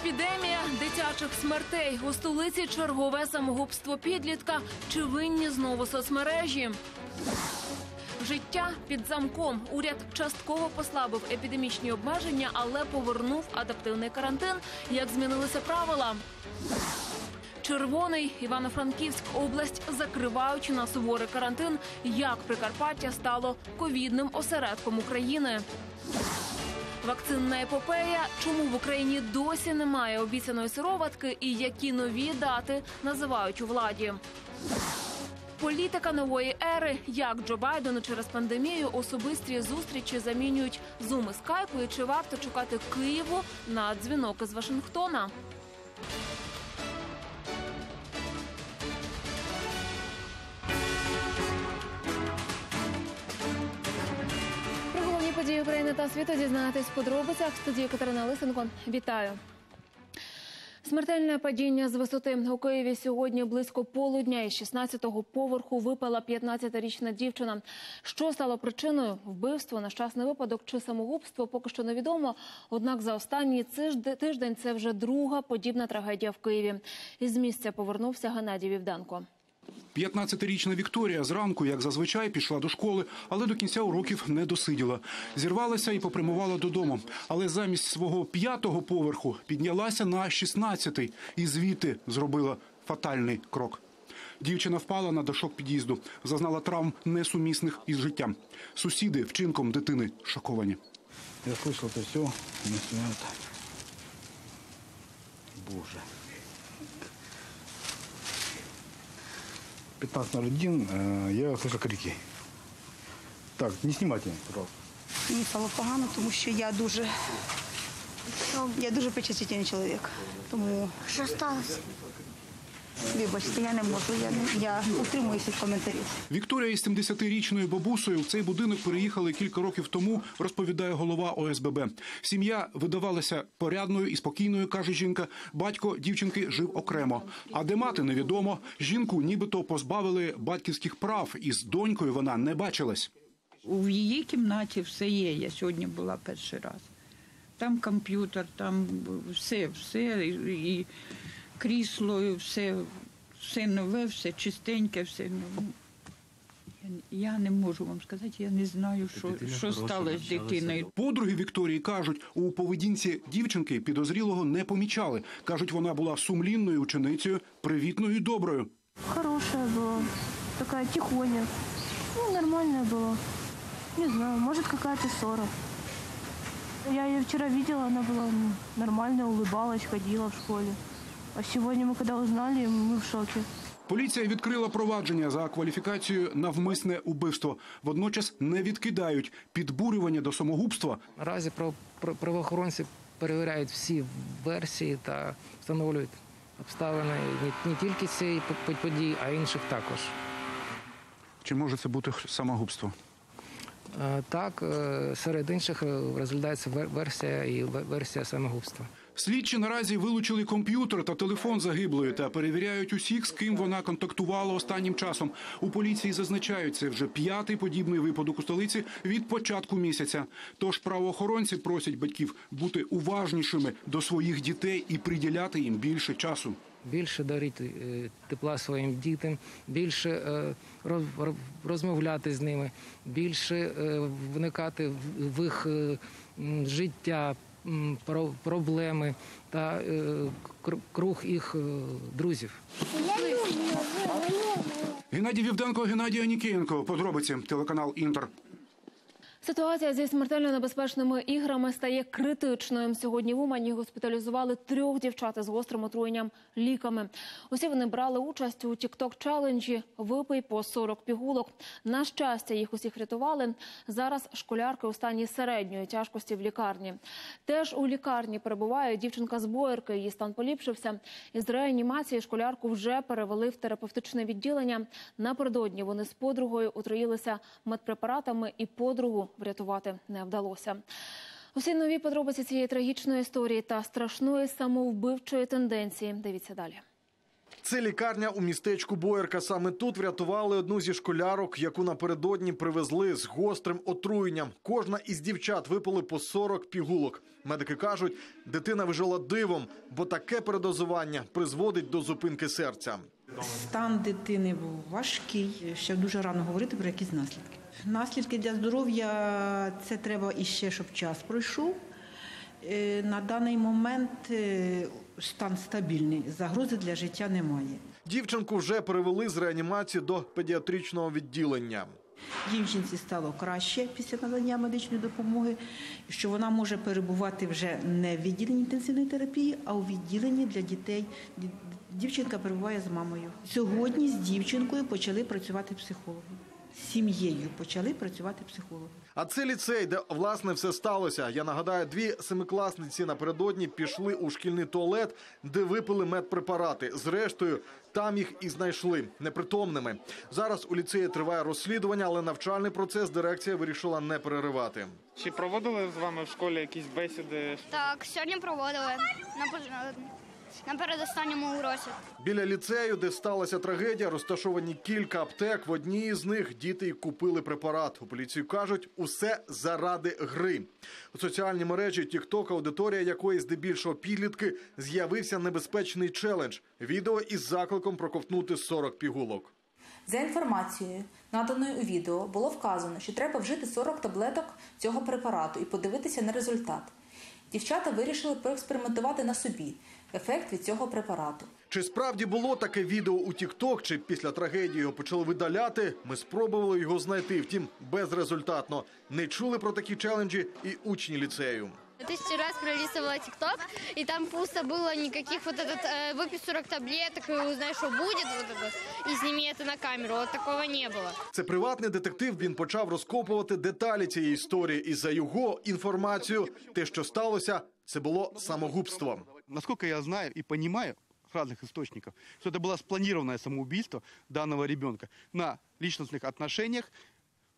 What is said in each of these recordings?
Епідемія дитячих смертей у столиці чергове самогубство підлітка. Чи винні знову соцмережі? Життя під замком. Уряд частково послабив епідемічні обмеження, але повернув адаптивний карантин. Як змінилися правила? Червоний Івано-Франківськ область закривають на суворий карантин. Як Прикарпаття стало ковідним осередком України? Вакцинна епопея. Чому в Україні досі немає обіцяної сироватки і які нові дати називають у владі? Політика нової ери, як Джо Байдену через пандемію особисті зустрічі замінюють зуми скайпу, і чи варто чекати Києву на дзвінок із Вашингтона? Події України та світу дізнаєтесь в подробицях студії Катерина Лисенко. Вітаю. Смертельне падіння з висоти у Києві сьогодні близько полудня із 16-го поверху випала 15-річна дівчина. Що стало причиною вбивства, нещасний випадок чи самогубство, поки що невідомо. Однак за останній тиждень це вже друга подібна трагедія в Києві. Із місця повернувся Геннадій Вівденко. 15-річна Вікторія зранку, як зазвичай, пішла до школи, але до кінця уроків не досиділа. Зірвалася і попрямувала додому. Але замість свого п'ятого поверху піднялася на 16-й і звідти зробила фатальний крок. Дівчина впала на дошок під'їзду, зазнала травм несумісних із життям. Сусіди вчинком дитини шоковані. Я слышал это все, не снят. Боже. 15.01, э, я слышал крики. Так, не снимайте, пожалуйста. Мені стало погано, тому що я дуже, я дуже почастительний чоловік. Тому Що сталося? Вибачте, я не можу, я, я утримуюся від коментарів. Вікторія із 70-річною бабусею в цей будинок переїхали кілька років тому, розповідає голова ОСББ. Сім'я видавалася порядною і спокійною, каже жінка. Батько дівчинки жив окремо. А де мати невідомо. Жінку нібито позбавили батьківських прав, і з донькою вона не бачилась. У її кімнаті все є. Я сьогодні була перший раз. Там комп'ютер, там все, все, і, і крісло, і все, все нове, все чистеньке, все. Ну, я, я не можу вам сказати, я не знаю, що, що сталося з дитиною. Подруги Вікторії кажуть, у поведінці дівчинки підозрілого не помічали. кажуть, вона була сумлінною ученицею, привітною і доброю. Хорошая была. Такая тихоня. Ну, нормальная была. Не знаю, может какая-то ссора. Я ее вчера видела, она была ну, нормальная, улыбалась, ходила в школе. А сегодня мы когда узнали, мы в шоке. Поліція відкрила провадження за кваліфікацією навмисне убивство. Водночас не відкидають підбурювання до самогубства. Наразі правоохоронці перевіряють всі версії та встановлюють обставини не, тільки цієї події, а й інших також. Чи може це бути самогубство? Е, Так, е, серед інших е, розглядається версія і версія самогубства. Слідчі наразі вилучили комп'ютер та телефон загиблої та перевіряють усіх, з ким вона контактувала останнім часом. У поліції зазначають, це вже п'ятий подібний випадок у столиці від початку місяця. Тож правоохоронці просять батьків бути уважнішими до своїх дітей і приділяти їм більше часу. Більше дарити е, тепла своїм дітям, більше е, роз- роз- розмовляти з ними, більше е, вникати в- їх життя, проблеми та е, круг їх е, друзів. Геннадій Вівденко, Геннадій Анікієнко. Подробиці телеканал Інтер. Ситуація зі смертельно небезпечними іграми стає критичною. Сьогодні в Умані госпіталізували трьох дівчат із гострим отруєнням ліками. Усі вони брали участь у тікток челенджі Випий по 40 пігулок. На щастя, їх усіх рятували. Зараз школярки у стані середньої тяжкості в лікарні. Теж у лікарні перебуває дівчинка з боярки. Її стан поліпшився. Із реанімації школярку вже перевели в терапевтичне відділення. Напередодні вони з подругою отруїлися медпрепаратами і подругу врятувати не вдалося. Усі нові подробиці цієї трагічної історії та страшної самовбивчої тенденції. Дивіться далі. Це лікарня у містечку Боярка. Саме тут врятували одну зі школярок, яку напередодні привезли з гострим отруєнням. Кожна із дівчат випили по 40 пігулок. Медики кажуть, дитина вижила дивом, бо таке передозування призводить до зупинки серця. Стан дитини був важкий. Ще дуже рано говорити про якісь наслідки. Наслідки для здоров'я це треба іще, щоб час пройшов. Е, На даний момент е, стан стабільний, загрози для життя немає. Дівчинку вже перевели з реанімації до педіатричного відділення. Дівчинці стало краще після надання медичної допомоги, що вона може перебувати вже не в відділенні інтенсивної терапії, а у відділенні для дітей. Дівчинка перебуває з мамою. Сьогодні з дівчинкою почали працювати психологи. З сім'єю почали працювати психологи. А це ліцей, де власне все сталося. Я нагадаю, дві семикласниці напередодні пішли у шкільний туалет, де випили медпрепарати. Зрештою, там їх і знайшли непритомними. Зараз у ліцеї триває розслідування, але навчальний процес дирекція вирішила не переривати. Чи проводили з вами в школі якісь бесіди? Так, сьогодні проводили на, пос- на передостанньому уроці. Біля ліцею, де сталася трагедія, розташовані кілька аптек. В одній з них діти й купили препарат. У поліції кажуть, усе заради гри. У соціальній мережі TikTok, аудиторія якої здебільшого підлітки, з'явився небезпечний челендж. Відео із закликом проковтнути 40 пігулок. За інформацією, наданою у відео, було вказано, що треба вжити 40 таблеток цього препарату і подивитися на результат. Дівчата вирішили проекспериментувати на собі ефект від цього препарату. Чи справді було таке відео у TikTok, чи після трагедії його почали видаляти? Ми спробували його знайти, втім безрезультатно. Не чули про такі челенджі і учні ліцею. Тысячу раз пролистывала ТикТок, и там пусто было никаких вот этот, э, выпей 40 таблеток и узнай, что будет, вот это, и сними это на камеру. Вот такого не было. Це приватний детектив. Він почав розкопувати деталі цієї історії. І за його інформацією, те, що сталося, це було самогубство. Насколько я знаю и понимаю с разных источников, что это было спланированное самоубийство данного ребенка на личностных отношениях,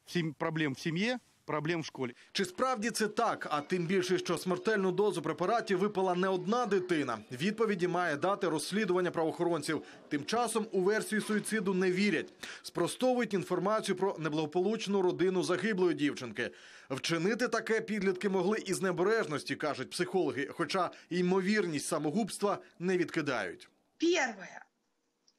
в сем- проблем в семье, проблем в школе. Чи справді це так? А тим більше, що смертельну дозу препаратів випила не одна дитина. Відповіді має дати розслідування правоохоронців. Тим часом у версію суїциду не вірять. Спростовують інформацію про неблагополучну родину загиблої дівчинки. Вчинити таке підлітки могли із небережності, кажуть психологи. Хоча ймовірність самогубства не відкидають. Первое,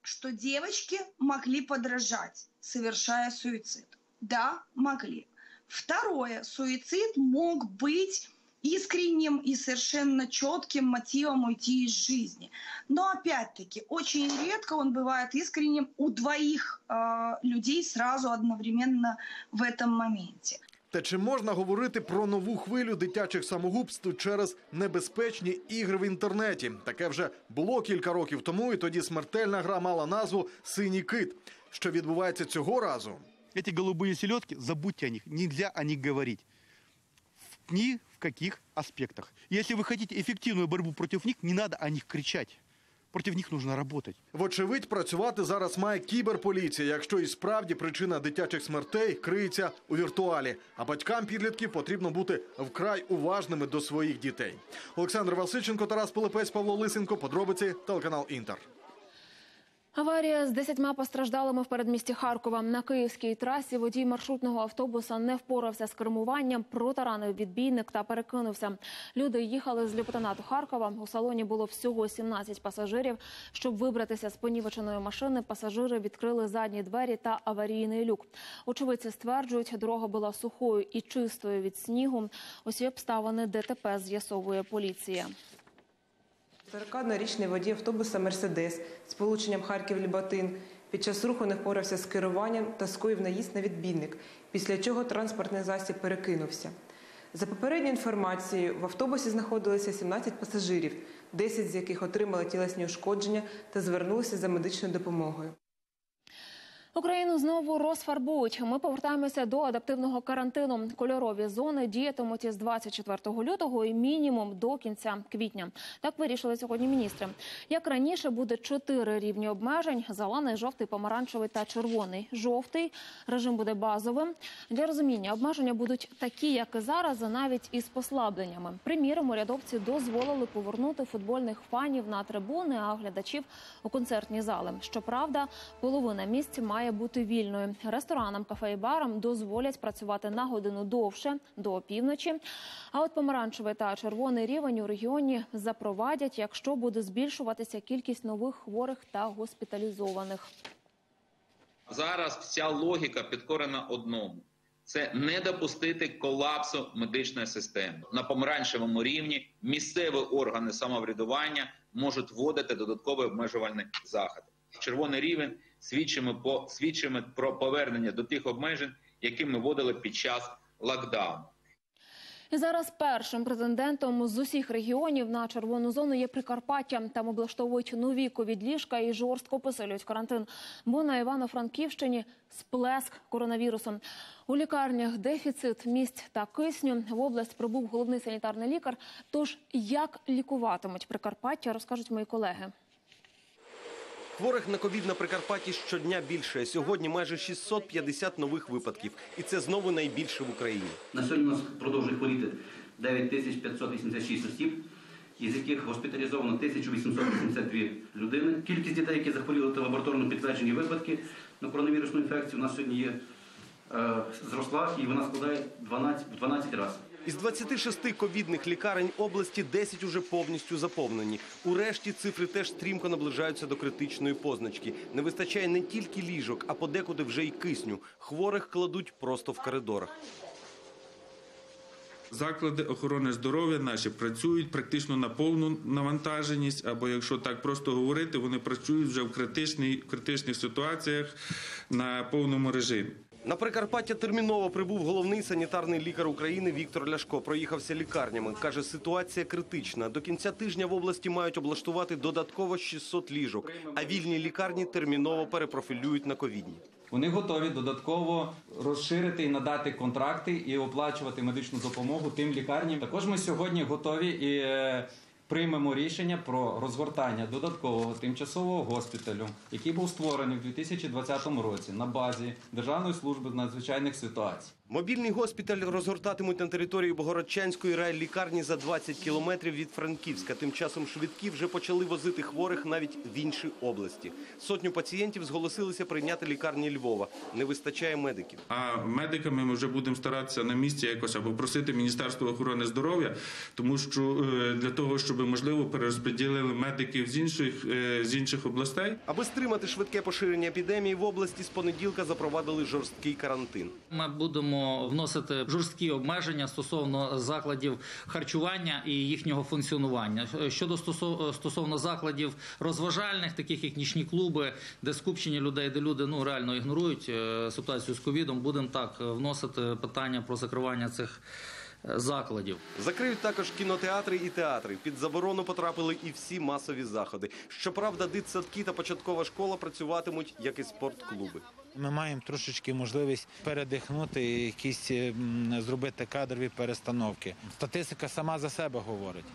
что девочки могли подражать, совершая суицид. Да, могли. Второе, суицид мог быть искренним и совершенно четким мотивом уйти из жизни. Но опять-таки, очень редко он бывает искренним у двоих э, людей сразу одновременно в этом моменте. Та чи можна говорити про нову хвилю дитячих самогубств через небезпечні ігри в інтернеті? Таке вже було кілька років тому, і тоді смертельна гра мала назву Синій кит. Що відбувається цього разу? Эти голубые селедки, забудьте о них, нельзя о них говорить. В- Ни в каких аспектах. Если вы хотите эффективную борьбу против них, не надо о них кричать. Против них нужно работать. Вочевидь, працювати зараз має кіберполіція, якщо і справді причина дитячих смертей криється у віртуалі. А батькам підлітків потрібно бути вкрай уважними до своїх дітей. Олександр Васильченко, Тарас Пилипець, Павло Лисенко. Подробиці телеканал Інтер. Аварія з десятьма постраждалими в передмісті Харкова. На київській трасі водій маршрутного автобуса не впорався з кермуванням, протаранив відбійник та перекинувся. Люди їхали з Люптанату Харкова. У салоні було всього 17 пасажирів. Щоб вибратися з понівеченої машини, пасажири відкрили задні двері та аварійний люк. Очевидці стверджують, дорога була сухою і чистою від снігу. Усі обставини ДТП з'ясовує поліція. 41-річний водій автобуса Мерседес з полученням Харків-Лібатин під час руху не впорався з керуванням та скоїв наїзд на відбійник, після чого транспортний засіб перекинувся. За попередньою інформацією, в автобусі знаходилися 17 пасажирів, 10 з яких отримали тілесні ушкодження та звернулися за медичною допомогою. Україну знову розфарбують. Ми повертаємося до адаптивного карантину. Кольорові зони діятимуть із 24 лютого і мінімум до кінця квітня. Так вирішили сьогодні міністри. Як раніше буде чотири рівні обмежень: зелений, жовтий, помаранчевий та червоний. Жовтий режим буде базовим. Для розуміння обмеження будуть такі, як і зараз, навіть із послабленнями. Приміром, урядовці дозволили повернути футбольних фанів на трибуни, а глядачів у концертні зали. Щоправда, половина місць має бути вільною. Ресторанам, кафе і барам дозволять працювати на годину довше до опівночі. А от помаранчевий та червоний рівень у регіоні запровадять, якщо буде збільшуватися кількість нових хворих та госпіталізованих. Зараз вся логіка підкорена одному: це не допустити колапсу медичної системи на помаранчевому рівні. Місцеві органи самоврядування можуть вводити додаткові обмежувальні заходи. Червоний рівень свідчимо по свідчимо про повернення до тих обмежень, які ми вводили під час локдауну. І зараз першим претендентом з усіх регіонів на червону зону є Прикарпаття. Там облаштовують нові ковід-ліжка і жорстко посилюють карантин. Бо на Івано-Франківщині сплеск коронавірусом. У лікарнях дефіцит місць та кисню. В область прибув головний санітарний лікар. Тож як лікуватимуть Прикарпаття, розкажуть мої колеги. Хворих на ковід на Прикарпатті щодня більше. Сьогодні майже 650 нових випадків. І це знову найбільше в Україні. На сьогодні у нас продовжує хворіти 9586 осіб, із яких госпіталізовано 1882 людини. Кількість дітей, які захворіли та лабораторно підтверджені випадки на коронавірусну інфекцію, у нас сьогодні є е, зросла і вона складає 12, в 12 разів. Із 26 ковідних лікарень області 10 уже повністю заповнені. У решті цифри теж стрімко наближаються до критичної позначки. Не вистачає не тільки ліжок, а подекуди вже й кисню. Хворих кладуть просто в коридорах. Заклади охорони здоров'я наші працюють практично на повну навантаженість, або якщо так просто говорити, вони працюють вже в критичній, в критичних ситуаціях на повному режимі. На Прикарпаття терміново прибув головний санітарний лікар України Віктор Ляшко. Проїхався лікарнями. Каже, ситуація критична. До кінця тижня в області мають облаштувати додатково 600 ліжок, а вільні лікарні терміново перепрофілюють на ковідні. Вони готові додатково розширити і надати контракти і оплачувати медичну допомогу тим лікарням. Також ми сьогодні готові і е, приймемо рішення про розгортання додаткового тимчасового госпіталю, який був створений в 2020 році на базі Державної служби з надзвичайних ситуацій. Мобільний госпіталь розгортатимуть на території Богородчанської райлікарні за 20 кілометрів від Франківська. Тим часом швидкі вже почали возити хворих навіть в інші області. Сотню пацієнтів зголосилися прийняти лікарні Львова. Не вистачає медиків. А медиками ми вже будемо старатися на місці якось або просити Міністерство охорони здоров'я, тому що е, для того, щоб можливо перерозподілили медиків з інших е, з інших областей. Аби стримати швидке поширення епідемії, в області з понеділка запровадили жорсткий карантин. Ми будемо вносити жорсткі обмеження стосовно закладів харчування і їхнього функціонування. Щодо стосов- стосовно закладів розважальних, таких як нічні клуби, де скупчення людей, де люди ну реально ігнорують е, ситуацію з ковідом, будемо так вносити питання про закривання цих е, закладів. Закриють також кінотеатри і театри. Під заборону потрапили і всі масові заходи. Щоправда, дитсадки та початкова школа працюватимуть, як і спортклуби. Ми маємо трошечки можливість передихнути, якісь зробити кадрові перестановки. Статистика сама за себе говорить.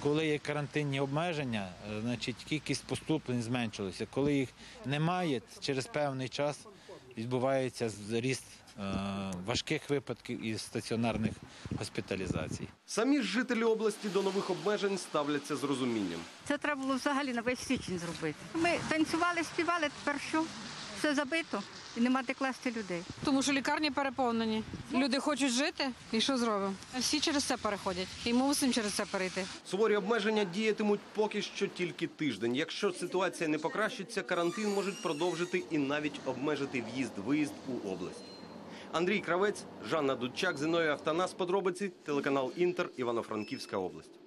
Коли є карантинні обмеження, е, значить кількість поступлень зменшилася. Коли їх немає, через певний час відбувається зріст е, важких випадків і стаціонарних госпіталізацій. Самі ж жителі області до нових обмежень ставляться з розумінням. Це треба було взагалі на весь січень зробити. Ми танцювали, співали, тепер що? Все забито і нема де класти людей. Тому що лікарні переповнені. Люди хочуть жити, і що зробимо? Всі через це переходять. І ми мусимо через це перейти. Суворі обмеження діятимуть поки що тільки тиждень. Якщо ситуація не покращиться, карантин можуть продовжити і навіть обмежити в'їзд-виїзд у область. Андрій Кравець, Жанна Дудчак, Зіною Автонас. Подробиці, телеканал Інтер, Івано-Франківська область.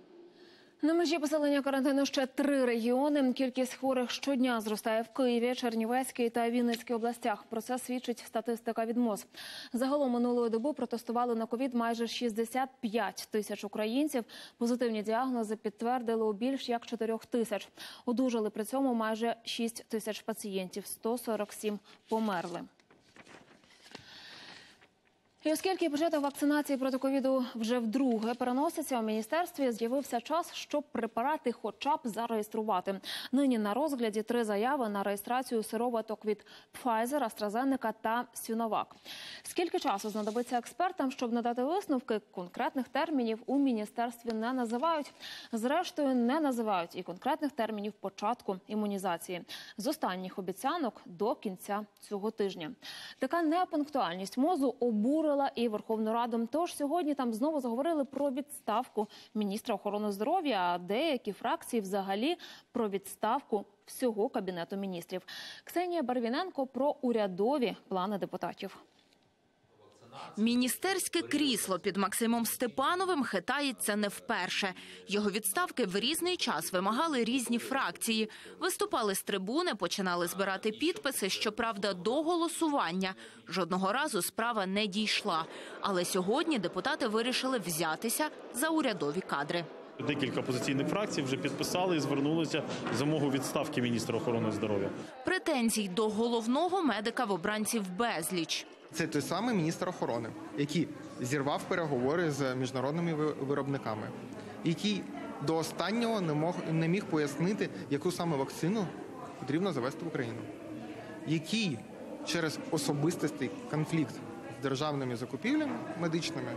На межі поселення карантину ще три регіони. Кількість хворих щодня зростає в Києві, Чернівецькій та Вінницькій областях. Про це свідчить статистика від МОЗ. Загалом минулої доби протестували на ковід майже 65 тисяч українців. Позитивні діагнози підтвердили у більш як 4 тисяч. Одужали при цьому майже 6 тисяч пацієнтів. 147 померли. І оскільки початок вакцинації проти ковіду вже вдруге переноситься, у міністерстві з'явився час, щоб препарати хоча б зареєструвати. Нині на розгляді три заяви на реєстрацію сироваток від Pfizer, AstraZeneca та Sinovac. Скільки часу знадобиться експертам, щоб надати висновки, конкретних термінів у міністерстві не називають. Зрештою, не називають і конкретних термінів початку імунізації. З останніх обіцянок до кінця цього тижня. Така непунктуальність мозу обурила і Верховну Раду. Тож сьогодні там знову заговорили про відставку міністра охорони здоров'я. А деякі фракції взагалі про відставку всього кабінету міністрів. Ксенія Барвіненко про урядові плани депутатів. Міністерське крісло під Максимом Степановим хитається не вперше. Його відставки в різний час вимагали різні фракції. Виступали з трибуни, починали збирати підписи. Щоправда, до голосування жодного разу справа не дійшла. Але сьогодні депутати вирішили взятися за урядові кадри. Декілька опозиційних фракцій вже підписали і звернулися з вимогою відставки міністра охорони здоров'я. Претензій до головного медика в обранців безліч. Це той самий міністр охорони, який зірвав переговори з міжнародними виробниками, який до останнього не мог не міг пояснити, яку саме вакцину потрібно завести в Україну, який через особистий конфлікт з державними закупівлями медичними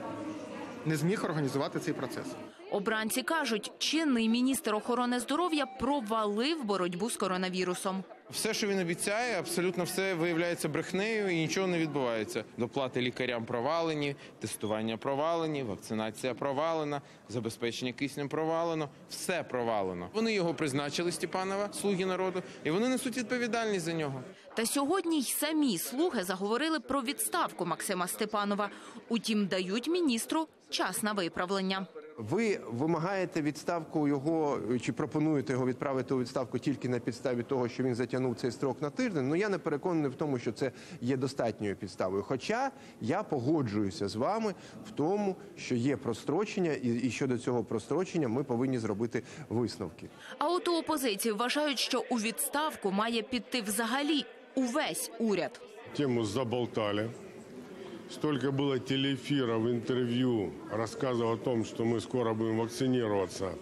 не зміг організувати цей процес. Обранці кажуть, чинний міністр охорони здоров'я провалив боротьбу з коронавірусом. Все, що він обіцяє, абсолютно все виявляється брехнею і нічого не відбувається. Доплати лікарям провалені, тестування провалені, вакцинація провалена, забезпечення киснем провалено. Все провалено. Вони його призначили, Степанова, слуги народу, і вони несуть відповідальність за нього. Та сьогодні й самі слуги заговорили про відставку Максима Степанова. Утім, дають міністру час на виправлення. Ви вимагаєте відставку його чи пропонуєте його відправити у відставку тільки на підставі того, що він затягнув цей строк на тиждень. Ну я не переконаний в тому, що це є достатньою підставою. Хоча я погоджуюся з вами в тому, що є прострочення, і, і щодо цього прострочення ми повинні зробити висновки. А от у опозиції вважають, що у відставку має піти взагалі увесь уряд. Тему заболтали. Столько было телеэфиров, интервью, рассказов о том, что мы скоро будем вакцинироваться,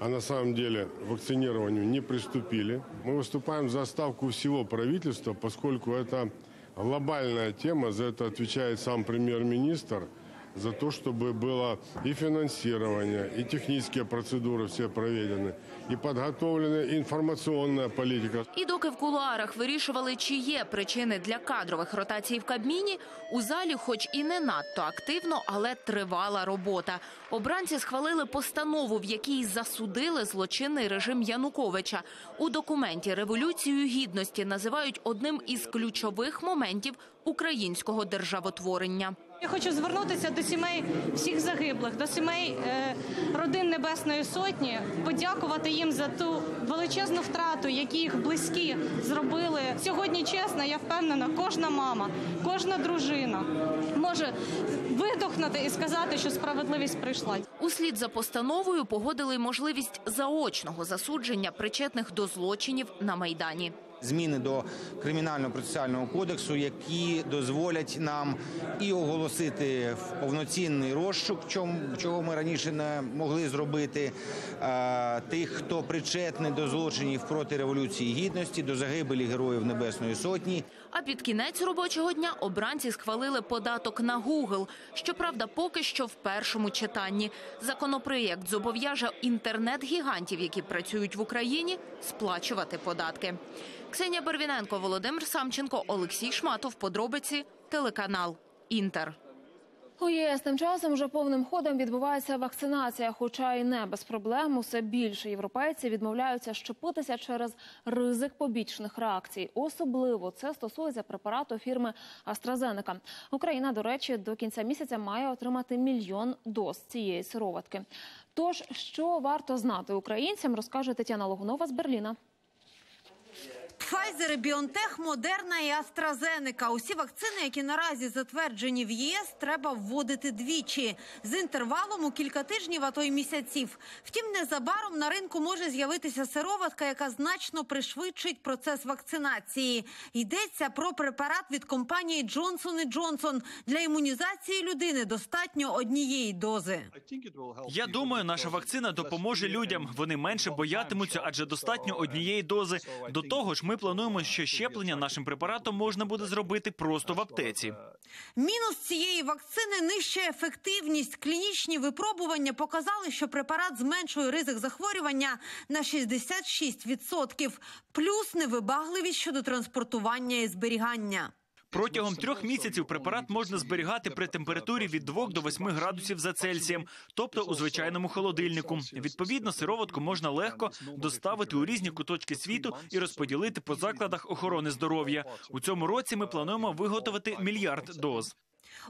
а на самом деле вакцинированию не приступили. Мы выступаем за ставку всего правительства, поскольку это глобальная тема, за это отвечает сам премьер-министр, за то, чтобы было и финансирование, и технические процедуры все проведены, и подготовлена информационная политика. І доки в кулуарах вирішували, чи є причини для кадрових ротацій в Кабміні, у залі, хоч і не надто активно, але тривала робота. Обранці схвалили постанову, в якій засудили злочинний режим Януковича. У документі революцію гідності називають одним із ключових моментів українського державотворення. Я хочу звернутися до сімей всіх загиблих, до сімей е, родин Небесної Сотні, подякувати їм за ту величезну втрату, які їх близькі зробили. Сьогодні, чесно, я впевнена, кожна мама, кожна дружина може видохнути і сказати, що справедливість прийшла. Услід за постановою погодили можливість заочного засудження причетних до злочинів на майдані. Зміни до кримінального процесуального кодексу, які дозволять нам і оголосити повноцінний розшук, чого ми раніше не могли зробити, е, тих, хто причетний до злочинів проти революції гідності, до загибелі героїв Небесної Сотні. А під кінець робочого дня обранці схвалили податок на Google. Щоправда, поки що в першому читанні. Законопроєкт зобов'яже інтернет-гігантів, які працюють в Україні, сплачувати податки. Ксенія Барвіненко, Володимир Самченко, Олексій Шматов. Подробиці телеканал Інтер. У ЄС тим часом вже повним ходом відбувається вакцинація, хоча й не без проблем. Усе більше європейців відмовляються щепитися через ризик побічних реакцій. Особливо це стосується препарату фірми AstraZeneca. Україна, до речі, до кінця місяця має отримати мільйон доз цієї сироватки. Тож, що варто знати українцям, розкаже Тетяна Логунова з Берліна. Pfizer, BioNTech, Moderna і AstraZeneca. Усі вакцини, які наразі затверджені в ЄС, треба вводити двічі з інтервалом у кілька тижнів, а то й місяців. Втім, незабаром на ринку може з'явитися сироватка, яка значно пришвидшить процес вакцинації. Йдеться про препарат від компанії Johnson Johnson. Для імунізації людини достатньо однієї дози. Я думаю, наша вакцина допоможе людям. Вони менше боятимуться, адже достатньо однієї дози. До того ж, ми плануємо, що щеплення нашим препаратом можна буде зробити просто в аптеці. Мінус цієї вакцини нижча ефективність. Клінічні випробування показали, що препарат зменшує ризик захворювання на 66%, плюс невибагливість щодо транспортування і зберігання. Протягом трьох місяців препарат можна зберігати при температурі від 2 до 8 градусів за Цельсієм, тобто у звичайному холодильнику. Відповідно, сироватку можна легко доставити у різні куточки світу і розподілити по закладах охорони здоров'я. У цьому році ми плануємо виготовити мільярд доз.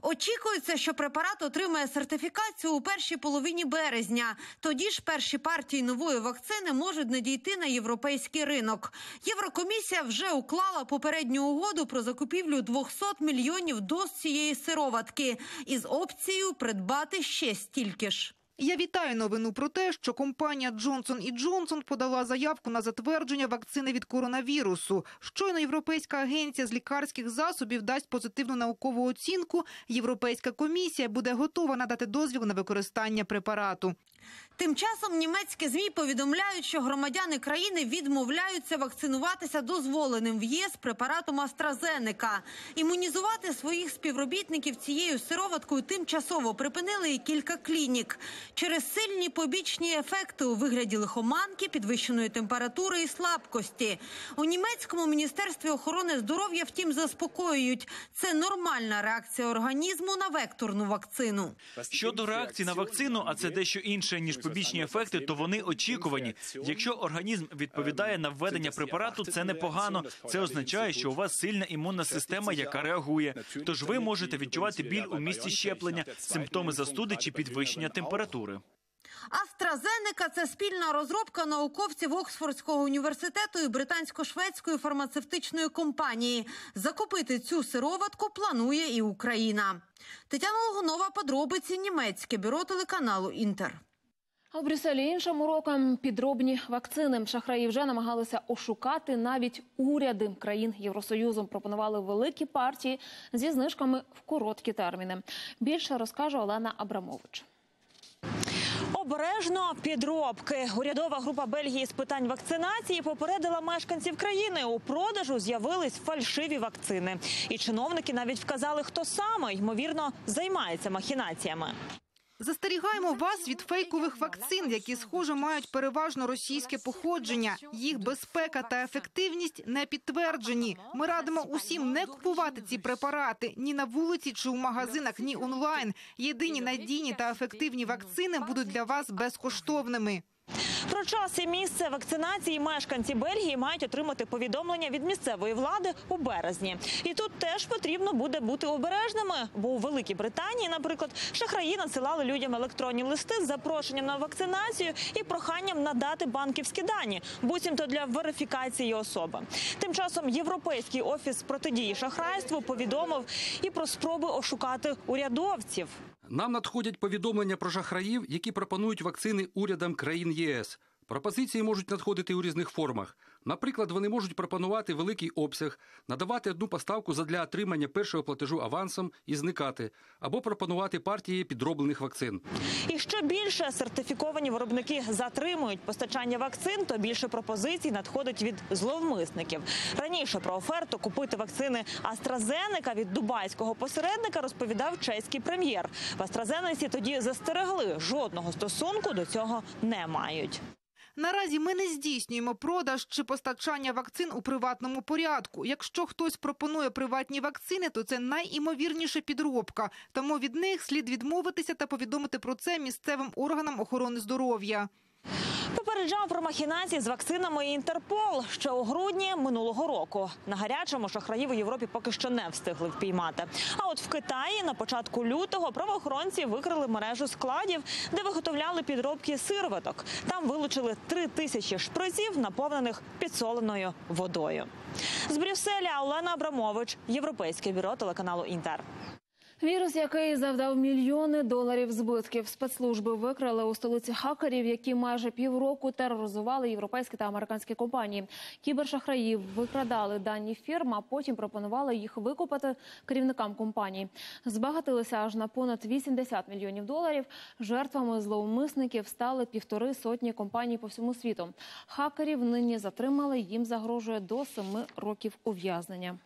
Очікується, що препарат отримає сертифікацію у першій половині березня. Тоді ж перші партії нової вакцини можуть надійти на європейський ринок. Єврокомісія вже уклала попередню угоду про закупівлю 200 мільйонів доз цієї сироватки із опцією придбати ще стільки ж. Я вітаю новину про те, що компанія Johnson Johnson подала заявку на затвердження вакцини від коронавірусу. Щойно Європейська агенція з лікарських засобів дасть позитивну наукову оцінку. Європейська комісія буде готова надати дозвіл на використання препарату. Тим часом німецькі змі повідомляють, що громадяни країни відмовляються вакцинуватися дозволеним в ЄС препаратом AstraZeneca. Імунізувати своїх співробітників цією сироваткою тимчасово припинили і кілька клінік через сильні побічні ефекти у вигляді лихоманки, підвищеної температури і слабкості. У німецькому міністерстві охорони здоров'я, втім, заспокоюють це нормальна реакція організму на векторну вакцину. Щодо реакції на вакцину, а це дещо інше ніж побічні ефекти, то вони очікувані. Якщо організм відповідає на введення препарату, це непогано. Це означає, що у вас сильна імунна система, яка реагує. Тож ви можете відчувати біль у місці щеплення, симптоми застуди чи підвищення температури. AstraZeneca – це спільна розробка науковців Оксфордського університету і британсько-шведської фармацевтичної компанії. Закупити цю сироватку планує і Україна. Тетяна Логунова, подробиці німецьке бюро телеканалу Інтер. А в Брюсселі іншим урокам підробні вакцини. Шахраї вже намагалися ошукати навіть уряди країн Євросоюзу. Пропонували великі партії зі знижками в короткі терміни. Більше розкаже Олена Абрамович. Обережно підробки. Урядова група Бельгії з питань вакцинації попередила мешканців країни. У продажу з'явились фальшиві вакцини. І чиновники навіть вказали, хто саме ймовірно займається махінаціями. Застерігаємо вас від фейкових вакцин, які, схоже, мають переважно російське походження. Їх безпека та ефективність не підтверджені. Ми радимо усім не купувати ці препарати ні на вулиці чи у магазинах, ні онлайн. Єдині надійні та ефективні вакцини будуть для вас безкоштовними. Про час і місце вакцинації мешканці Бельгії мають отримати повідомлення від місцевої влади у березні. І тут теж потрібно буде бути обережними, бо у Великій Британії, наприклад, шахраї надсилали людям електронні листи з запрошенням на вакцинацію і проханням надати банківські дані, буцімто для верифікації особи. Тим часом європейський офіс протидії шахрайству повідомив і про спроби ошукати урядовців. Нам надходять повідомлення про шахраїв, які пропонують вакцини урядам країн ЄС. Пропозиції можуть надходити у різних формах. Наприклад, вони можуть пропонувати великий обсяг, надавати одну поставку задля отримання першого платежу авансом і зникати, або пропонувати партії підроблених вакцин. І що більше сертифіковані виробники затримують постачання вакцин, то більше пропозицій надходить від зловмисників. Раніше про оферту купити вакцини AstraZeneca від дубайського посередника розповідав чеський прем'єр. В AstraZeneca тоді застерегли, жодного стосунку до цього не мають. Наразі ми не здійснюємо продаж чи постачання вакцин у приватному порядку. Якщо хтось пропонує приватні вакцини, то це найімовірніше підробка. Тому від них слід відмовитися та повідомити про це місцевим органам охорони здоров'я. Попереджав про махінації з вакцинами Інтерпол ще у грудні минулого року. На гарячому шахраїв у Європі поки що не встигли впіймати. А от в Китаї на початку лютого правоохоронці викрили мережу складів, де виготовляли підробки сирветок. Там вилучили три тисячі шприців, наповнених підсоленою водою. З Брюсселя Олена Абрамович, Європейське бюро телеканалу Інтер. Вірус, який завдав мільйони доларів збитків, спецслужби викрали у столиці хакерів, які майже півроку тероризували європейські та американські компанії. Кібершахраї викрадали дані фірм, а потім пропонували їх викупити керівникам компаній. Збагатилися аж на понад 80 мільйонів доларів. Жертвами зловмисників стали півтори сотні компаній по всьому світу. Хакерів нині затримали. Їм загрожує до семи років ув'язнення.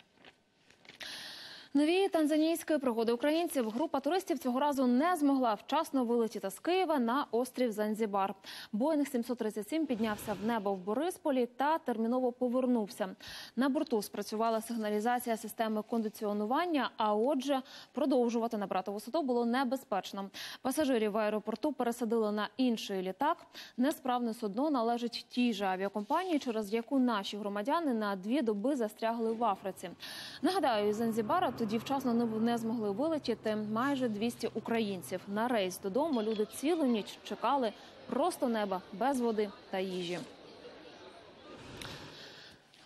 Нові танзанійські пригоди українців. Група туристів цього разу не змогла вчасно вилетіти з Києва на острів Занзібар. Боїнг 737 піднявся в небо в Борисполі та терміново повернувся. На борту спрацювала сигналізація системи кондиціонування. А отже, продовжувати набрати висоту було небезпечно. Пасажирів в аеропорту пересадили на інший літак. Несправне судно належить тій же авіакомпанії, через яку наші громадяни на дві доби застрягли в Африці. Нагадаю, Занзібара тоді вчасно не- не змогли вилетіти майже 200 українців. На рейс додому люди цілу ніч чекали просто неба без води та їжі.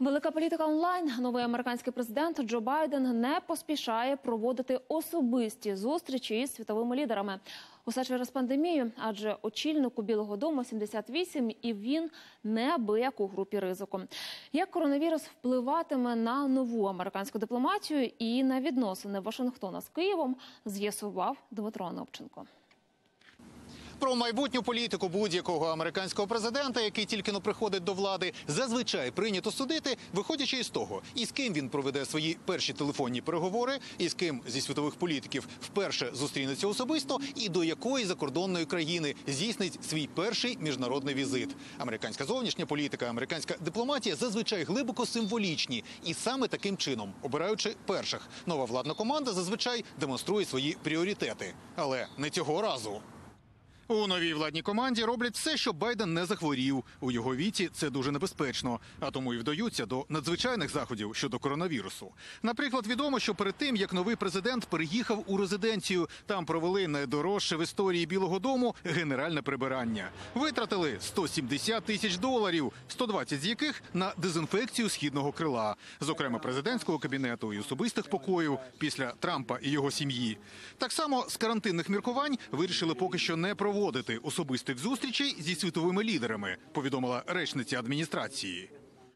Велика політика онлайн. Новий американський президент Джо Байден не поспішає проводити особисті зустрічі із світовими лідерами. Усе через пандемію, адже очільнику Білого Дому 78, і він неабияк у групі ризику. Як коронавірус впливатиме на нову американську дипломатію і на відносини Вашингтона з Києвом, з'ясував Дмитро Анопченко. Про майбутню політику будь-якого американського президента, який тільки но приходить до влади, зазвичай прийнято судити, виходячи із того, із ким він проведе свої перші телефонні переговори, і з ким зі світових політиків вперше зустрінеться особисто, і до якої закордонної країни здійснить свій перший міжнародний візит. Американська зовнішня політика, американська дипломатія зазвичай глибоко символічні, і саме таким чином, обираючи перших, нова владна команда зазвичай демонструє свої пріоритети, але не цього разу. У новій владній команді роблять все, щоб Байден не захворів. У його віці це дуже небезпечно, а тому і вдаються до надзвичайних заходів щодо коронавірусу. Наприклад, відомо, що перед тим як новий президент переїхав у резиденцію, там провели найдорожче в історії Білого Дому генеральне прибирання. Витратили 170 тисяч доларів, 120 з яких на дезінфекцію східного крила, зокрема президентського кабінету і особистих покоїв після Трампа і його сім'ї. Так само з карантинних міркувань вирішили поки що не проводити особистих зустрічей зі світовими лідерами, повідомила речниця адміністрації.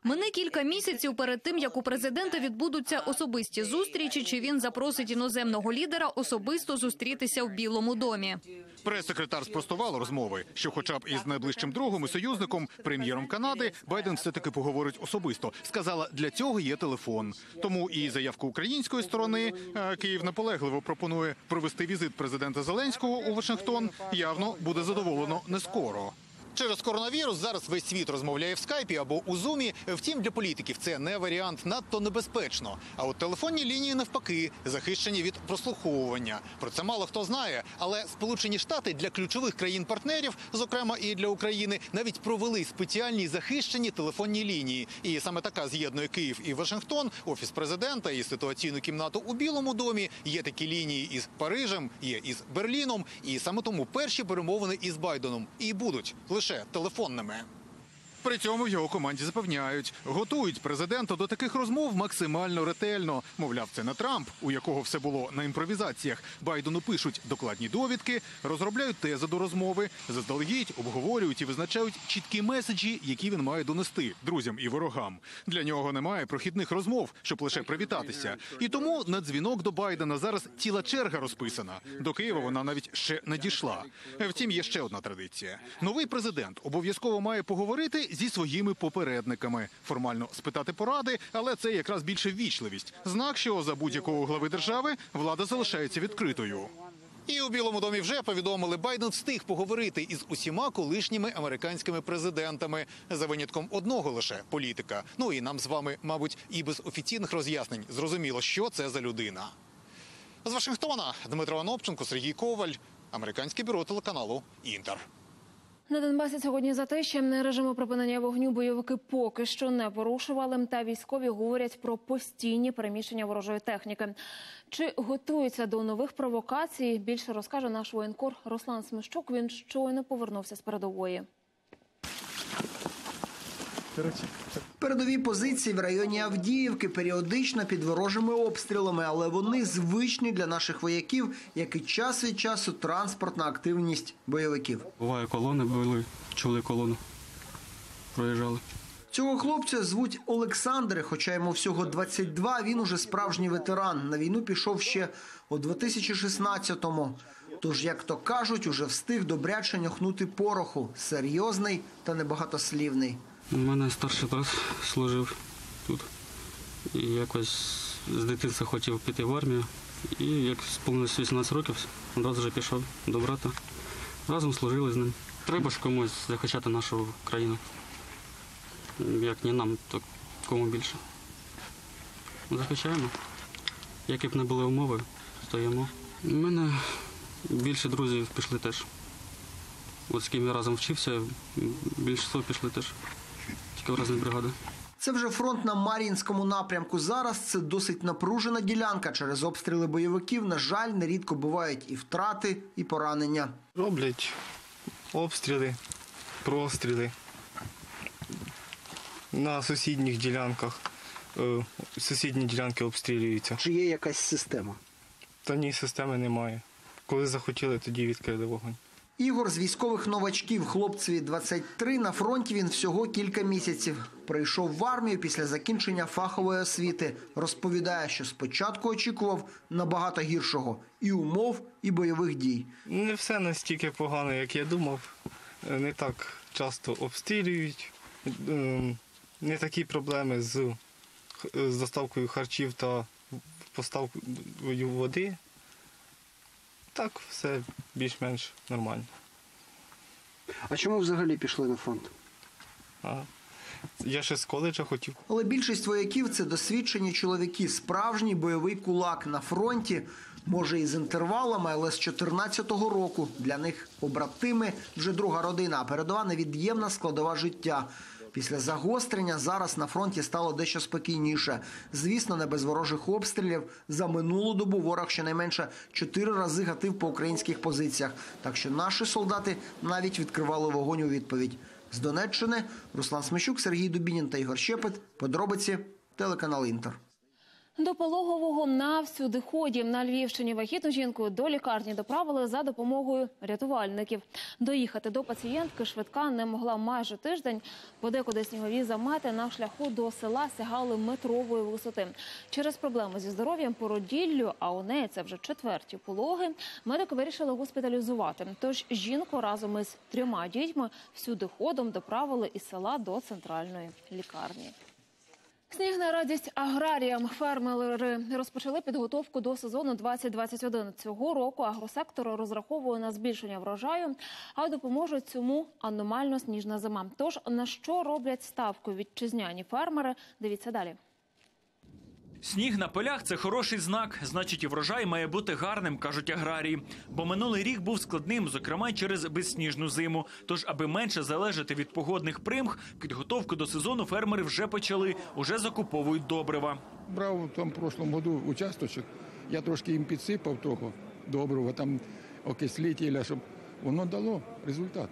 Мине кілька місяців перед тим, як у президента відбудуться особисті зустрічі, чи він запросить іноземного лідера особисто зустрітися в Білому домі. Прес-секретар спростувала розмови, що, хоча б із найближчим другом і союзником, прем'єром Канади, Байден все таки поговорить особисто. Сказала, для цього є телефон. Тому і заявку української сторони е, Київ наполегливо пропонує провести візит президента Зеленського у Вашингтон. Явно буде задоволено не скоро. Через коронавірус зараз весь світ розмовляє в скайпі або у зумі. Втім, для політиків це не варіант надто небезпечно. А от телефонні лінії навпаки захищені від прослуховування. Про це мало хто знає. Але Сполучені Штати для ключових країн-партнерів, зокрема і для України, навіть провели спеціальні захищені телефонні лінії. І саме така з'єднує Київ і Вашингтон, офіс президента і ситуаційну кімнату у Білому домі. Є такі лінії із Парижем, є із Берліном. І саме тому перші перемовини із Байденом і будуть лише телефонними. При цьому в його команді запевняють, готують президента до таких розмов максимально ретельно. Мовляв, це не Трамп, у якого все було на імпровізаціях. Байдену пишуть докладні довідки, розробляють тези до розмови, заздалегідь обговорюють і визначають чіткі меседжі, які він має донести друзям і ворогам. Для нього немає прохідних розмов, щоб лише привітатися. І тому на дзвінок до Байдена зараз ціла черга розписана. До Києва вона навіть ще не дійшла. Втім, є ще одна традиція: новий президент обов'язково має поговорити зі своїми попередниками, формально спитати поради, але це якраз більше ввічливість. Знак, що за будь-якого глави держави влада залишається відкритою. І у Білому домі вже повідомили, Байден встиг поговорити із усіма колишніми американськими президентами за винятком одного лише політика. Ну і нам з вами, мабуть, і без офіційних роз'яснень зрозуміло, що це за людина. З Вашингтона Дмитро Анопченко, Сергій Коваль, американське бюро телеканалу Інтер. На Донбасі сьогодні за затишя режиму припинення вогню бойовики поки що не порушували. Та військові говорять про постійні переміщення ворожої техніки. Чи готуються до нових провокацій? Більше розкаже наш воєнкор Руслан Смещук. Він щойно повернувся з передової. Передові позиції в районі Авдіївки періодично під ворожими обстрілами, але вони звичні для наших вояків, як і час від часу транспортна активність бойовиків. Буває, колони були, чули колону. Проїжджали. Цього хлопця звуть Олександр, хоча йому всього 22, він уже справжній ветеран. На війну пішов ще у 2016-му. Тож, як то кажуть, уже встиг добряче нюхнути пороху. Серйозний та небагатослівний. У мене старший брат служив тут. І якось з дитинства хотів піти в армію. І як сповнилось 18 років, одразу вже пішов до брата. Разом служили з ним. Треба ж комусь захищати нашу країну. Як не нам, то кому більше. Захищаємо. Які б не були умови, стоїмо. У мене більше друзів пішли теж. От з ким я разом вчився, більшість пішли теж. Тільки в різні бригади. Це вже фронт на Мар'їнському напрямку. Зараз це досить напружена ділянка. Через обстріли бойовиків, на жаль, нерідко бувають і втрати, і поранення. Роблять обстріли, простріли на сусідніх ділянках. Е, Сусідні ділянки обстрілюються. Чи є якась система? Та ні, системи немає. Коли захотіли, тоді відкрили вогонь. Ігор з військових новачків, хлопцеві 23, на фронті він всього кілька місяців. Прийшов в армію після закінчення фахової освіти. Розповідає, що спочатку очікував набагато гіршого і умов, і бойових дій. Не все настільки погано, як я думав. Е, Не так часто обстрілюють, Ем, не такі проблеми з, з доставкою харчів та поставкою води. Так, все більш-менш нормально. А чому взагалі пішли на фронт? А, я ще з коледжа хотів Але більшість вояків це досвідчені чоловіки, справжній бойовий кулак на фронті. Може і з інтервалами, але з 14-го року для них побратими вже друга родина, а передова невід'ємна складова життя. Після загострення зараз на фронті стало дещо спокійніше. Звісно, не без ворожих обстрілів. За минулу добу ворог щонайменше чотири рази гатив по українських позиціях. Так що наші солдати навіть відкривали вогонь у відповідь. З Донеччини Руслан Смещук, Сергій Дубінін та Ігор Щепет. Подробиці телеканал Інтер. До пологового на всюдиході на Львівщині вагітну жінку до лікарні доправили за допомогою рятувальників. Доїхати до пацієнтки швидка не могла майже тиждень. Подекуди снігові замети на шляху до села сягали метрової висоти. Через проблеми зі здоров'ям породіллю, а у неї це вже четверті пологи. Медики вирішили госпіталізувати. Тож жінку разом із трьома дітьми всюдиходом доправили із села до центральної лікарні. Сніг на радість аграріям. Фермери розпочали підготовку до сезону 2021. Цього року агросектор розраховує на збільшення врожаю, а допоможе цьому аномально сніжна зима. Тож на що роблять ставку вітчизняні фермери? Дивіться далі. Сніг на полях це хороший знак. Значить, і врожай має бути гарним, кажуть аграрії. Бо минулий рік був складним, зокрема через безсніжну зиму. Тож, аби менше залежати від погодних примх, підготовку до сезону фермери вже почали, уже закуповують добрива. Брав у тому прошлому году участочок, я трошки їм підсипав того доброго, там окислителя, щоб воно дало результат.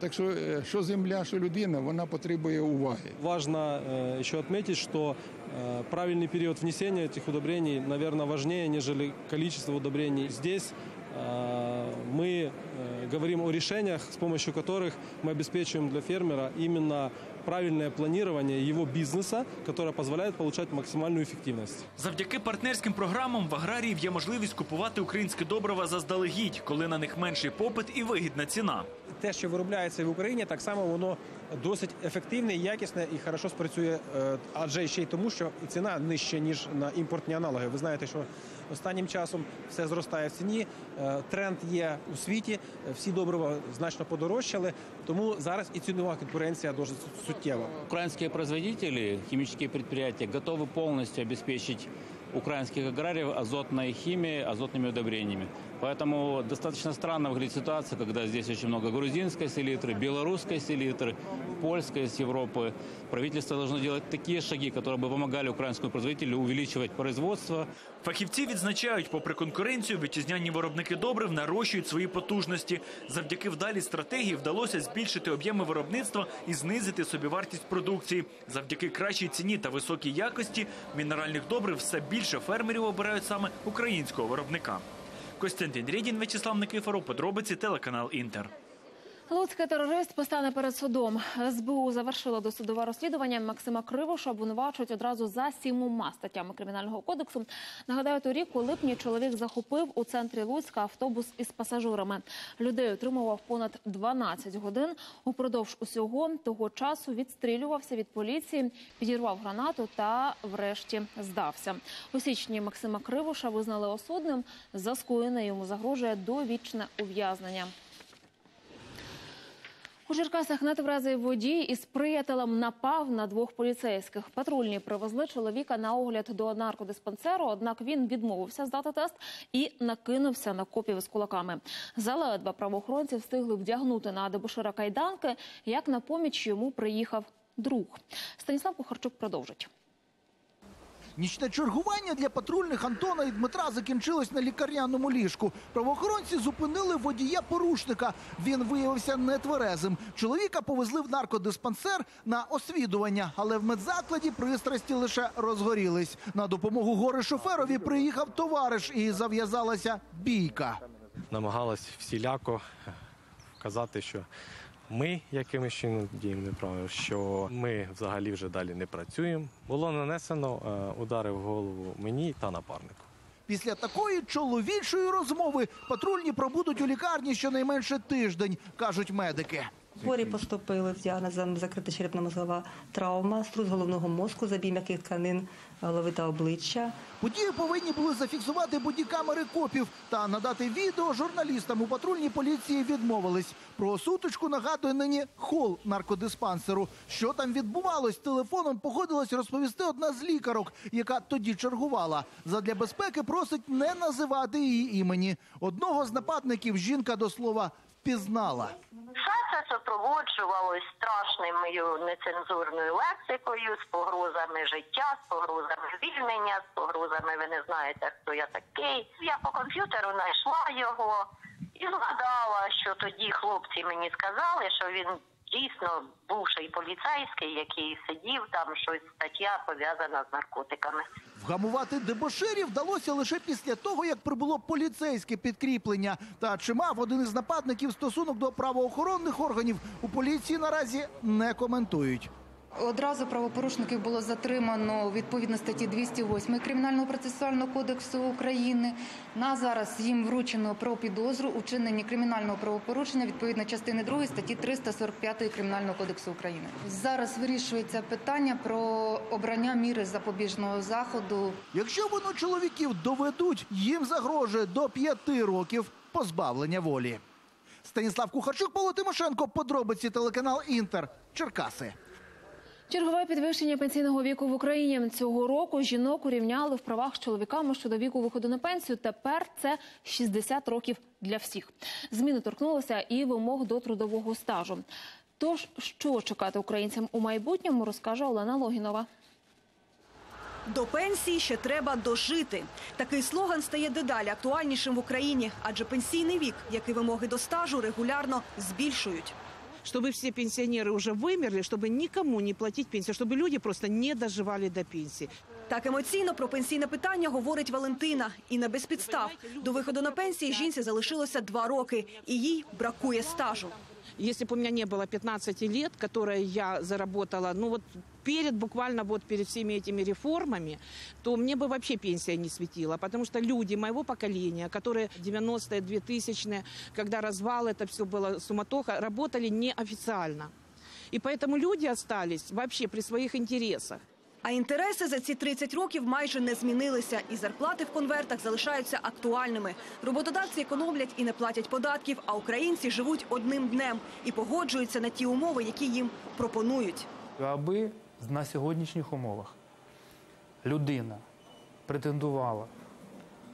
Так що, е, що земля, що людина, вона потребує уваги. Важно э, еще отметить, что э, правильный период внесения этих удобрений, наверное, важнее, нежели количество удобрений. Здесь э, мы э, говорим о решениях, с помощью которых мы обеспечиваем для фермера именно правильное планирование его бизнеса, которое позволяет получать максимальную эффективность. Завдяки партнерським програмам в аграріїв є можливість купувати українське добрива заздалегідь, коли на них менший попит і вигідна ціна. те, що виробляється в Україні, так само воно досить ефективне, якісне і хорошо спрацює, е, адже ще й тому, що ціна нижча ніж на імпортні аналоги. Ви знаєте, що останнім часом все зростає в ціні. е, Тренд є у світі, всі добрива значно подорожчали, тому зараз і цінова конкуренція дуже суттєва. Украинские производители, химические предприятия готовы полностью обеспечить украинских аграриев азотной химией, азотными удобрениями. Поэтому достаточно странно выглядит ситуация, когда здесь очень много грузинской селитры, белорусской селитры, польской из Европы. Правительство должно делать такие шаги, которые бы помогали украинскому производителю увеличивать производство, Фахівці відзначають, попри конкуренцію, вітчизняні виробники добрив нарощують свої потужності. Завдяки вдалій стратегії вдалося збільшити об'єми виробництва і знизити собівартість продукції. Завдяки кращій ціні та високій якості мінеральних добрив все більше фермерів обирають саме українського виробника. Костянтин Рідін, Вячеслав Никифоров, подробиці телеканал Інтер. Луцький терорист постане перед судом. СБУ завершило досудове розслідування. Максима Кривоша обвинувачують одразу за сімома статтями кримінального кодексу. Нагадаю, торік у липні чоловік захопив у центрі Луцька автобус із пасажирами. Людей отримував понад 12 годин. Упродовж усього того часу відстрілювався від поліції, підірвав гранату та, врешті, здався. У січні Максима Кривоша визнали осудним. За скоєне йому загрожує довічне ув'язнення. У Черкасах вразив водій із приятелем напав на двох поліцейських. Патрульні привезли чоловіка на огляд до наркодиспансеру, однак він відмовився здати тест і накинувся на копів з кулаками. Заледва правоохоронці встигли вдягнути на дебошира кайданки, як на поміч йому приїхав друг. Станіслав Кухарчук продовжить. Нічне чергування для патрульних Антона і Дмитра закінчилось на лікарняному ліжку. Правоохоронці зупинили водія порушника. Він виявився нетверезим. Чоловіка повезли в наркодиспансер на освідування, але в медзакладі пристрасті лише розгорілись. На допомогу горе шоферові приїхав товариш і зав'язалася бійка. намагалась всіляко вказати, що ми якимось чином діємо неправильно, що ми взагалі вже далі не працюємо. Було нанесено е, удари в голову мені та напарнику. Після такої чоловічої розмови патрульні пробудуть у лікарні щонайменше тиждень, кажуть медики. Хворі поступили з діагнозом закрита черепно-мозгова травма, струс головного мозку, забій м'яких тканин голови та обличчя. Подію повинні були зафіксувати бодікамери копів та надати відео журналістам. У патрульній поліції відмовились. Про сутичку нагадує нині хол наркодиспансеру. Що там відбувалось, телефоном погодилась розповісти одна з лікарок, яка тоді чергувала. Задля безпеки просить не називати її імені. Одного з нападників жінка до слова впізнала. Все це супроводжувалось страшною нецензурною лексикою, з погрозами життя, з погрозами звільнення, з погрозами ви не знаєте, хто я такий. Я по комп'ютеру знайшла його і згадала, що тоді хлопці мені сказали, що він дійсно бувший поліцейський, який сидів там щось стаття пов'язана з наркотиками. Вгамувати дебоширів вдалося лише після того, як прибуло поліцейське підкріплення. Та чи мав один із нападників стосунок до правоохоронних органів у поліції наразі не коментують. Одразу правопорушників було затримано відповідно статті 208 Кримінального процесуального кодексу України. На зараз їм вручено про підозру у вчиненні кримінального правопорушення відповідно частини 2 статті 345 Кримінального кодексу України. Зараз вирішується питання про обрання міри запобіжного заходу. Якщо воно чоловіків доведуть, їм загрожує до п'яти років позбавлення волі. Станіслав Кухарчук, Павло Тимошенко, подробиці телеканал Інтер, Черкаси. Чергове підвищення пенсійного віку в Україні цього року жінок урівняли в правах з чоловіками щодо віку виходу на пенсію. Тепер це 60 років для всіх. Зміни торкнулися і вимог до трудового стажу. Тож, що чекати українцям у майбутньому, розкаже Олена Логінова. До пенсії ще треба дожити. Такий слоган стає дедалі актуальнішим в Україні, адже пенсійний вік, як і вимоги до стажу, регулярно збільшують чтобы все пенсионеры уже вымерли, чтобы никому не платить пенсию, чтобы люди просто не доживали до пенсии. Так емоційно про пенсійне питання говорить Валентина. І не без підстав. До виходу на пенсії жінці залишилося два роки, і їй бракує стажу. Если бы у меня не было 15 лет, которые я заработала, ну вот перед, буквально вот перед всеми этими реформами, то мне бы вообще пенсия не светила. Потому что люди моего поколения, которые 90-е, 2000-е, когда развал, это все было суматоха, работали неофициально. И поэтому люди остались вообще при своих интересах. А інтереси за ці 30 років майже не змінилися, і зарплати в конвертах залишаються актуальними. Роботодавці економлять і не платять податків, а українці живуть одним днем і погоджуються на ті умови, які їм пропонують. Аби на сьогоднішніх умовах людина претендувала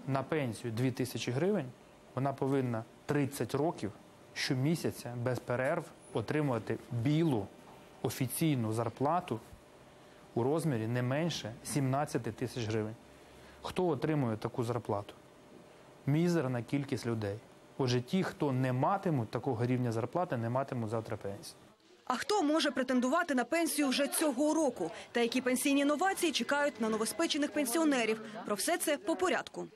на пенсію 2 тисячі гривень, вона повинна 30 років щомісяця без перерв отримувати білу офіційну зарплату у розмірі не менше 17 тисяч гривень. Хто отримує таку зарплату? Мізерна кількість людей. Отже, ті, хто не матимуть такого рівня зарплати, не матимуть завтра пенсії. А хто може претендувати на пенсію вже цього року? Та які пенсійні новації чекають на новоспечених пенсіонерів? Про все це по порядку.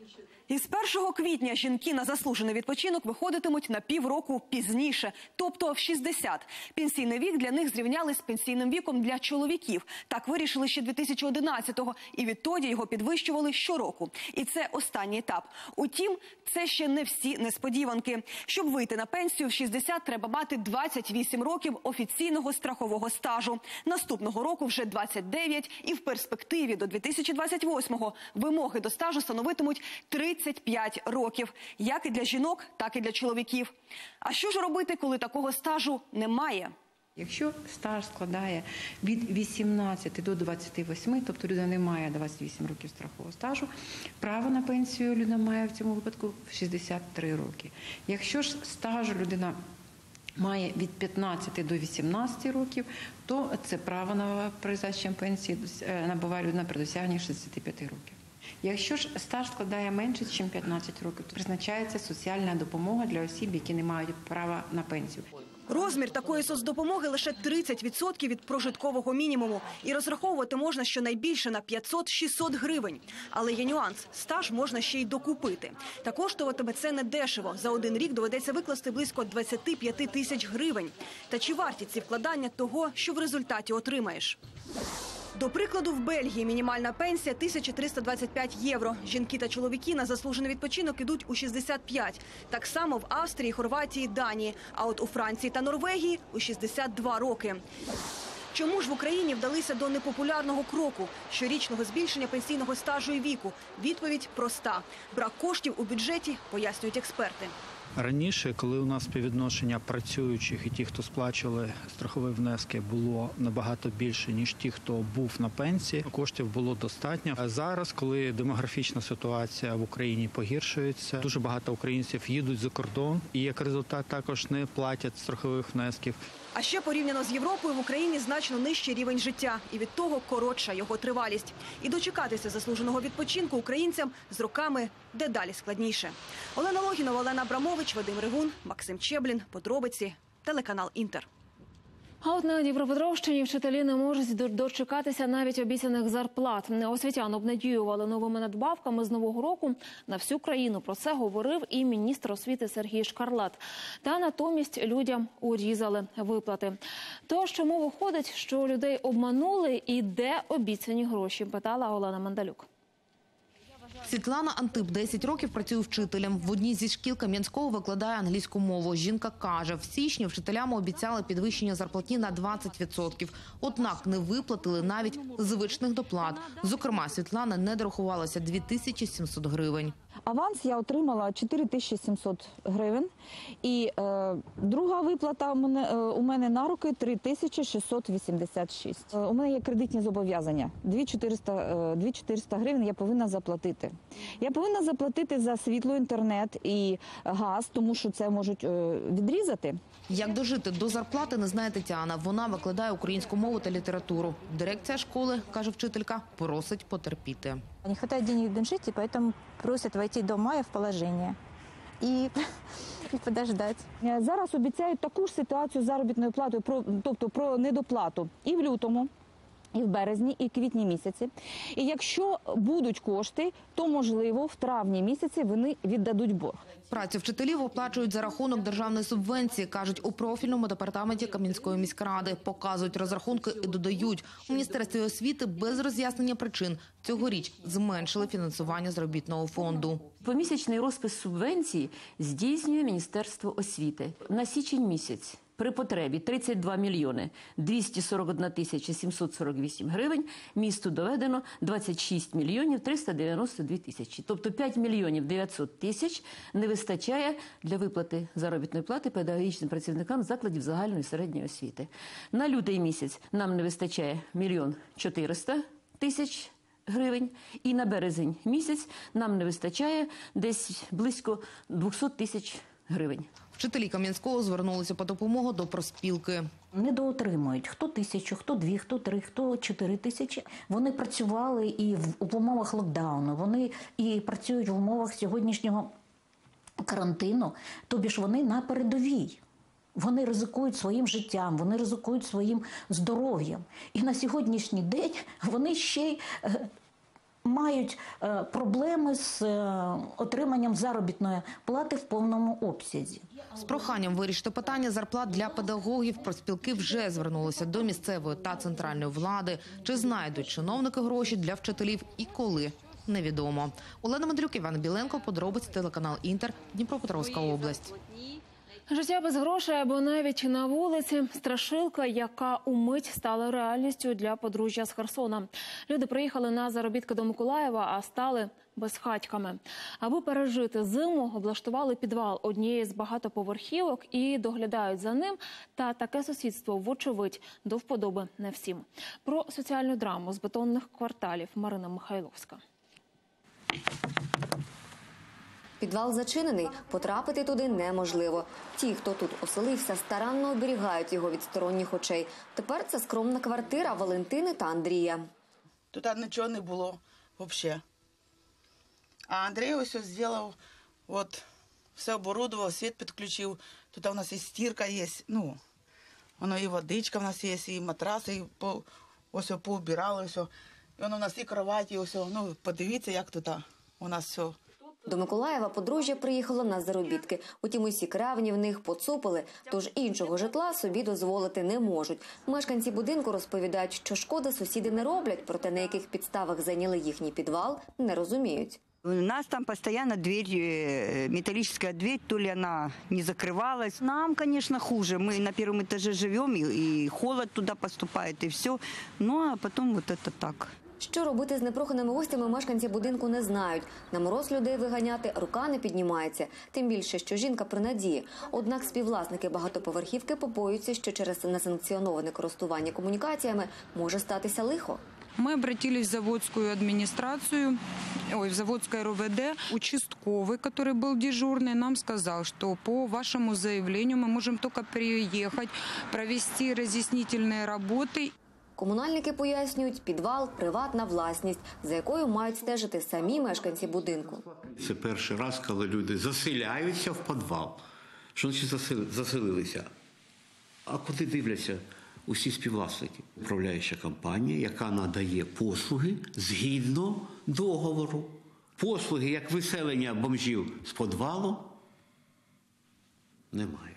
Із 1 квітня жінки на заслужений відпочинок виходитимуть на півроку пізніше, тобто в 60. Пенсійний вік для них зрівняли з пенсійним віком для чоловіків. Так вирішили ще 2011-го, і відтоді його підвищували щороку. І це останній етап. Утім, це ще не всі несподіванки. Щоб вийти на пенсію в 60, треба мати 28 років офіційного страхового стажу. Наступного року вже 29, і в перспективі до 2028-го вимоги до стажу становитимуть 35 років, як і для жінок, так і для чоловіків. А що ж робити, коли такого стажу немає? Якщо стаж складає від 18 до 28, тобто людина не має 28 років страхового стажу, право на пенсію людина має в цьому випадку 63 роки. Якщо ж стажу людина має від 15 до 18 років, то це право на призначення пенсії е, набуває людина при досягненні 65 років. Якщо ж стаж складає менше, ніж 15 років, то призначається соціальна допомога для осіб, які не мають права на пенсію. Розмір такої соцдопомоги лише 30% від прожиткового мінімуму. І розраховувати можна щонайбільше на 500-600 гривень. Але є нюанс – стаж можна ще й докупити. Та коштуватиме це не дешево. За один рік доведеться викласти близько 25 тисяч гривень. Та чи варті ці вкладання того, що в результаті отримаєш? До прикладу, в Бельгії мінімальна пенсія 1325 євро. Жінки та чоловіки на заслужений відпочинок ідуть у 65. Так само в Австрії, Хорватії, Данії. А от у Франції та Норвегії у 62 роки. Чому ж в Україні вдалися до непопулярного кроку щорічного збільшення пенсійного стажу і віку? Відповідь проста: брак коштів у бюджеті, пояснюють експерти. Раніше, коли у нас співвідношення працюючих і ті, хто сплачували страхові внески, було набагато більше ніж ті, хто був на пенсії, коштів було достатньо. А зараз, коли демографічна ситуація в Україні погіршується, дуже багато українців їдуть за кордон і як результат також не платять страхових внесків. А ще порівняно з Європою в Україні значно нижчий рівень життя, і від того коротша його тривалість. І дочекатися заслуженого відпочинку українцям з роками дедалі складніше. Олена Логінова, Олена Абрамович, Вадим Ригун, Максим Чеблін. Подробиці. Телеканал Інтер. А от на Дніпропетровщині вчителі не можуть дочекатися навіть обіцяних зарплат. Освітян обнадіювали новими надбавками з нового року на всю країну. Про це говорив і міністр освіти Сергій Шкарлат. Та натомість людям урізали виплати. То що мова виходить, що людей обманули і де обіцяні гроші? Питала Олена Мандалюк. Світлана Антип 10 років працює вчителем. В одній зі шкіл Кам'янського викладає англійську мову. Жінка каже, в січні вчителям обіцяли підвищення зарплатні на 20%. Однак не виплатили навіть звичних доплат. Зокрема, Світлана не дорахувалася 2700 гривень. Аванс я отримала 4700 гривень. І е, друга виплата у мене, е, у мене на руки 3686. Е, у мене є кредитні зобов'язання. 2400, е, 2400 гривень я повинна заплатити. Я повинна заплатити за світло, інтернет і газ, тому що це можуть е, відрізати. Як дожити до зарплати, не знає Тетяна. Вона викладає українську мову та літературу. Дирекція школи, каже вчителька, просить потерпіти. Не вистачає грошей на жить, и поэтому просят до мая в положення. І, і подождати. Зараз обіцяють таку ж ситуацію з заробітною платою, про, тобто про недоплату і в лютому, і в березні, і квітні місяці. І якщо будуть кошти, то можливо в травні місяці вони віддадуть борг. Працю вчителів оплачують за рахунок державної субвенції, кажуть у профільному департаменті Кам'янської міськради. Показують розрахунки і додають у міністерстві освіти без роз'яснення причин цьогоріч зменшили фінансування заробітного фонду. Помісячний розпис субвенції здійснює Міністерство освіти на січень місяць. При потребі 32 мільйони 241 тисяча 748 гривень. Місту доведено 26 мільйонів 392 тисячі. Тобто 5 мільйонів 900 тисяч не вистачає для виплати заробітної плати педагогічним працівникам закладів загальної середньої освіти. На лютий місяць нам не вистачає мільйон 400 тисяч гривень, і на березень місяць нам не вистачає десь близько 200 тисяч гривень. Вчителі Кам'янського звернулися по допомогу до проспілки. недоотримують хто тисячу, хто дві, хто три, хто чотири тисячі. Вони працювали і в умовах локдауну. Вони і працюють в умовах сьогоднішнього карантину. Тобі ж вони на передовій. Вони ризикують своїм життям, вони ризикують своїм здоров'ям. І на сьогоднішній день вони ще е, мають е, проблеми з е, отриманням заробітної плати в повному обсязі. З проханням вирішити питання зарплат для педагогів проспілки вже звернулися до місцевої та центральної влади. Чи знайдуть чиновники гроші для вчителів і коли? Невідомо. Олена Мандрюк, Іван Біленко, подробиці телеканал Інтер, Дніпропетровська область. Життя без грошей або навіть на вулиці страшилка, яка умить стала реальністю для подружжя з Херсона. Люди приїхали на заробітки до Миколаєва, а стали безхатьками. Аби пережити зиму, облаштували підвал однієї з багатоповерхівок і доглядають за ним. Та таке сусідство, вочевидь, до вподоби не всім. Про соціальну драму з бетонних кварталів Марина Михайловська. Підвал зачинений, потрапити туди неможливо. Ті, хто тут оселився, старанно оберігають його від сторонніх очей. Тепер це скромна квартира Валентини та Андрія. Тут нічого не було взагалі. А Андрій ось ось зробив, от, все оборудував, світ підключив. Тут у нас і стірка є, ну, воно і водичка в нас є, і матраси, і по, ось поубирали все. І воно у нас і кроваті, ось, ну, подивіться, як тут у нас все. До Миколаєва подружжя приїхало на заробітки. Утім, усі кравні в них поцупили, тож іншого житла собі дозволити не можуть. Мешканці будинку розповідають, що шкоди сусіди не роблять, проте на яких підставах зайняли їхній підвал, не розуміють. У нас там постоянно дверь, э, металлическая дверь, то ли она не закрывалась. Нам, конечно, хуже. Мы на первом этаже живем, и, и холод туда поступает, и все. Ну, а потом вот это так. Що робити з непроханими гостями, мешканці будинку не знають. На мороз людей виганяти рука не піднімається. Тим більше, що жінка при надії. Однак співвласники багатоповерхівки побоюються, що через несанкціоноване користування комунікаціями може статися лихо. Мы обратились в заводскую администрацию, ой, в заводское РОВД. Участковый, который был дежурный, нам сказал, что по вашему заявлению мы можем только приехать, провести разъяснительные работы. Комунальники пояснюють, підвал приватна власність, за якою мають стежити самі мешканці будинку. Це перший раз, коли люди заселяються в підвал. Що значить заселилися? А куди дивляться усі співвласники? Управляюча компанія, яка надає послуги згідно договору. Послуги як виселення бомжів з підвалу немає.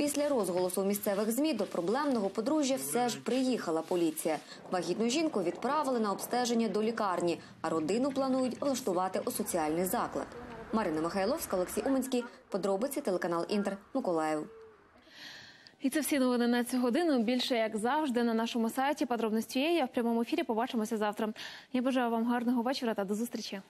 Після розголосу місцевих змі до проблемного подружжя все ж приїхала поліція. Вагітну жінку відправили на обстеження до лікарні, а родину планують влаштувати у соціальний заклад. Марина Михайловська, Олексій Уманський. Подробиці телеканал Інтер. Миколаїв. І це всі новини на цю годину. Більше як завжди на нашому сайті. Подробності є. Я В прямому ефірі побачимося завтра. Я бажаю вам гарного вечора та до зустрічі.